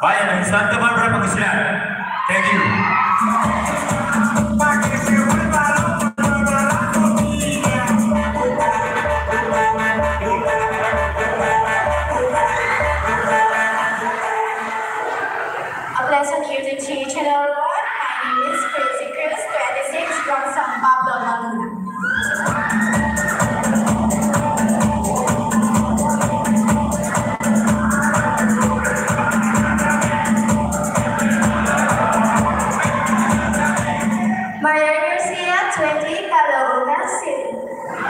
Baik, bagi teman berapa kesilap? Thank you. 谢谢。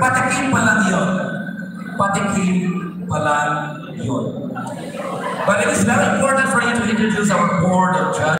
Patikim pa lang yun. Patikim pa lang yun. But it is very important for you to introduce our board of judges.